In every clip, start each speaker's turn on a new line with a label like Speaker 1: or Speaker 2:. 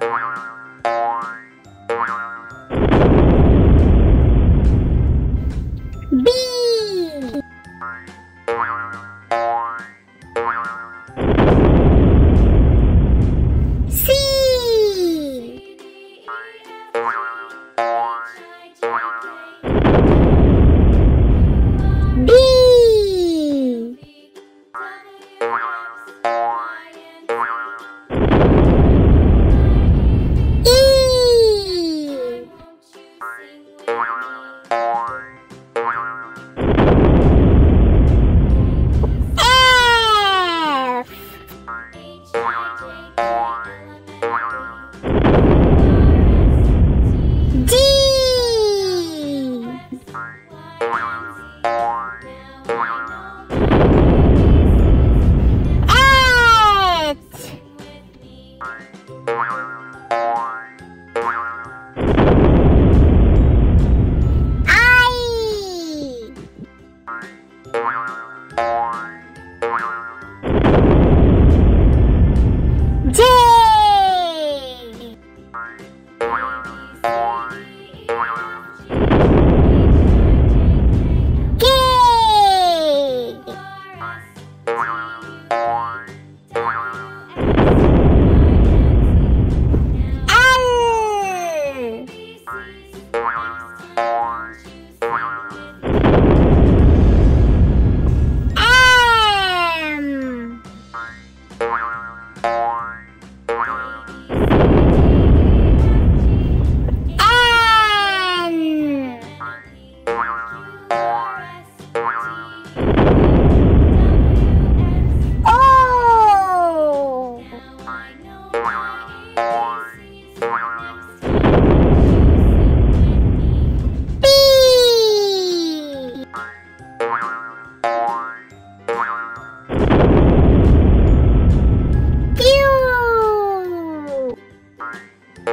Speaker 1: Oil,
Speaker 2: oil, oil, oil.
Speaker 1: D Thank you.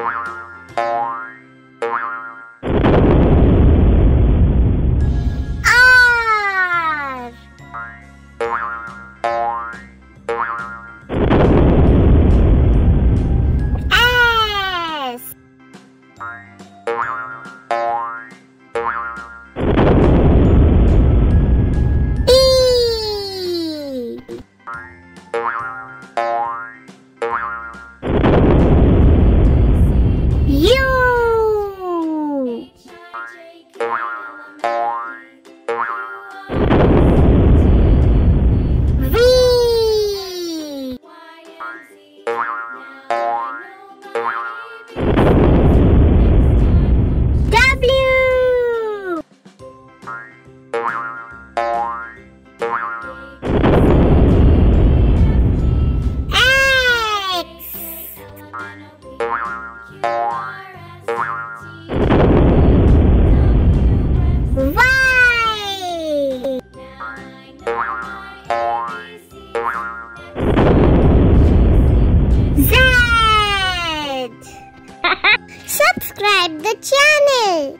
Speaker 1: Bye. channel.